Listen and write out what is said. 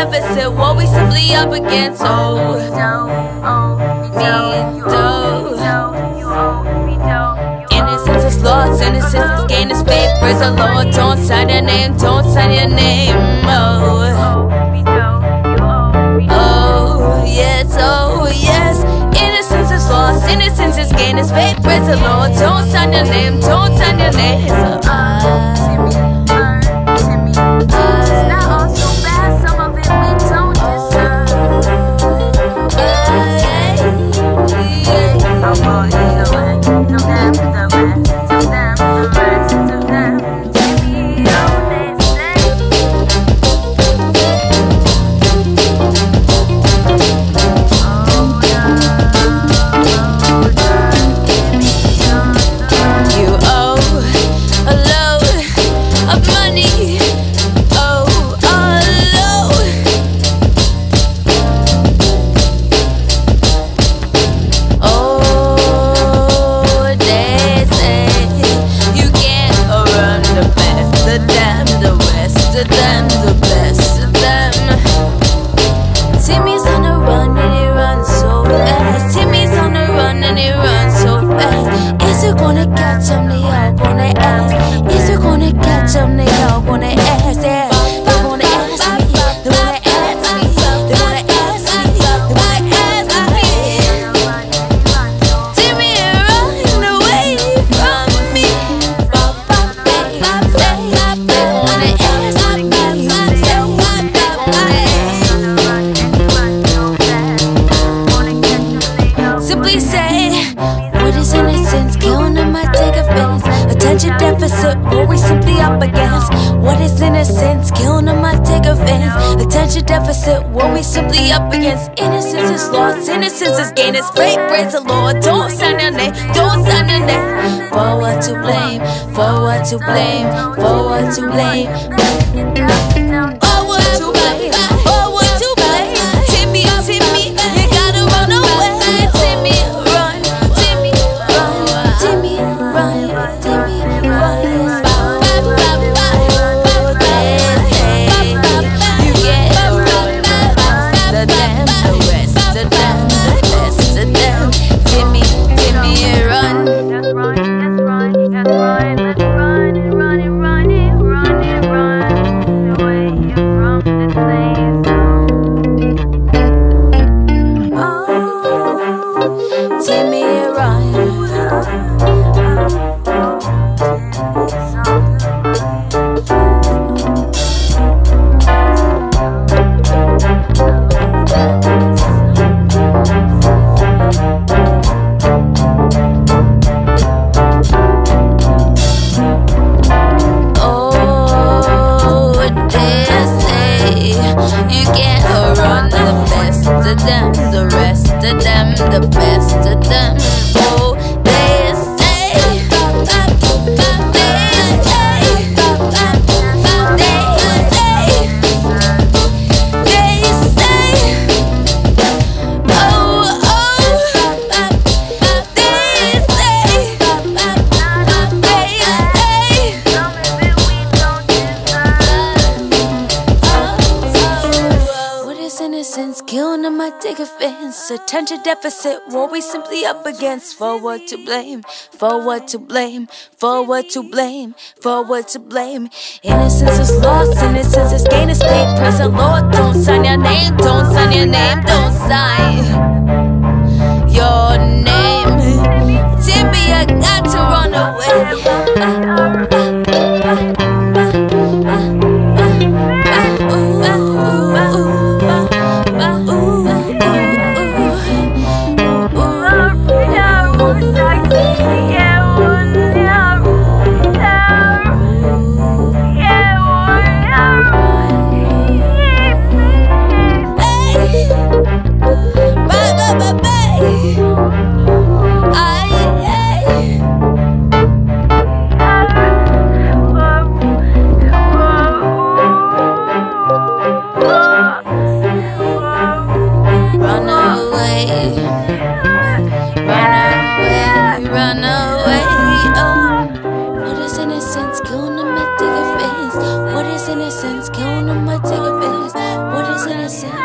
deficit. What we simply up against. Oh, innocence is lost. Innocence is gained, Is. Praise the Lord. Don't sign your name. Don't sign your name. Oh. Oh, yes, oh, yes. Innocence is lost, innocence is gain, is praise the Lord. Don't sign your name, don't sign your name. Deficit, what we simply up against. What is innocence? Killing them, I take offense. Attention deficit, what we simply up against. Innocence is lost, innocence is gain. It's faith, praise the Lord. Don't sign your name, don't sign your name. For what to blame, for what to blame, for what to blame. The rest of them, the best of them. Oh, innocence, killing them, I take offense. Attention deficit, what we simply up against. For what to blame, For what to blame, For what to blame, For what to blame. Innocence is lost, innocence is gained. Estate present, Lord, don't sign your name, don't sign your name, don't sign your name. Timmy, I got to run away. Run away, run away. Oh, what is innocence? Gonna my ticket face. What is innocence? Gonna my ticket face. What is innocence?